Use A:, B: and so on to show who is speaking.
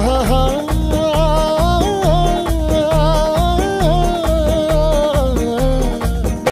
A: हाँ हाँ, हाँ।